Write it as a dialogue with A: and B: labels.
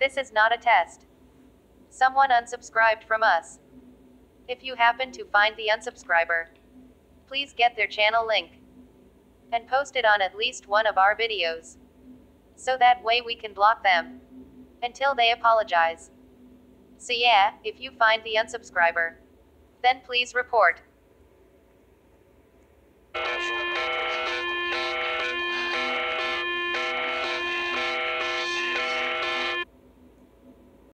A: This is not a test. Someone unsubscribed from us. If you happen to find the unsubscriber, please get their channel link and post it on at least one of our videos. So that way we can block them until they apologize. So, yeah, if you find the unsubscriber, then please report.